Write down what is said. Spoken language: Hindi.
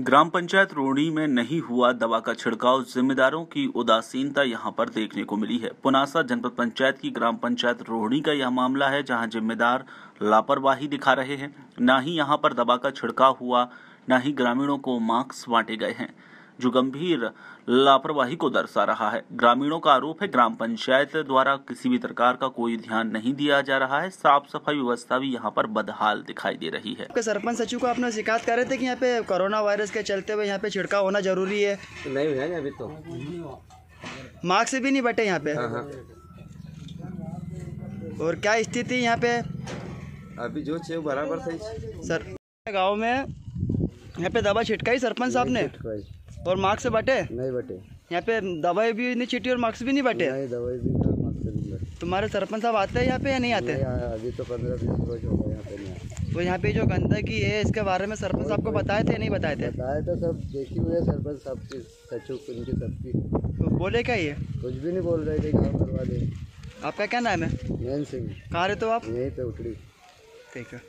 ग्राम पंचायत रोड़ी में नहीं हुआ दवा का छिड़काव, जिम्मेदारों की उदासीनता यहाँ पर देखने को मिली है। पुनासा जनपद पंचायत की ग्राम पंचायत रोहिणी का यह मामला है, जहाँ जिम्मेदार लापरवाही दिखा रहे हैं। न ही यहाँ पर दवा का छिड़काव हुआ, न ही ग्रामीणों को मास्क बांटे गए हैं। जो गंभीर लापरवाही को दर्शा रहा है। ग्रामीणों का आरोप है ग्राम पंचायत द्वारा किसी भी प्रकार का कोई ध्यान नहीं दिया जा रहा है। साफ़ सफ़ाई व्यवस्था भी यहाँ पर बदहाल दिखाई दे रही है। आपके सरपंच सचिव को आपने शिकायत कर रहे थे कि यहाँ पे कोरोना वायरस के चलते हुए यहाँ पे छिड़काव होना ज़रूरी है? नहीं है अभी तो। मार्क्स से भी नहीं बटे यहाँ पे? हाँ हाँ। और क्या स्थिति यहाँ पे? अभी जो चाहिए बराबर सही सर गाँव में यहाँ पे दवा छिटकाई सरपंच साहब ने? और मार्क्स से बटे? नहीं बटे। यहाँ पे दवाई भी नहीं छिटी और मार्क्स भी नहीं बटे? नहीं दवाई भी कर मकसद नहीं तुम्हारे सरपंच साहब आते हैं यहाँ पे या नहीं आते? अभी तो पंद्रह बीस रोज हो गए यहाँ पे तो यहाँ पे जो गंदगी है इसके बारे में सरपंच साहब को बताए थे नहीं बताए थे? बताया तो सब देखी हुए हैं सरपंच सबकी सचिव उनकी सबकी। तो बोले क्या ये? कुछ भी नहीं बोल रहे थे गाँव करवा दे। आपका क्या नाम है? नैन सिंह। कहाँ रहते हो आप? यहीं पे उठड़ी ठीक है।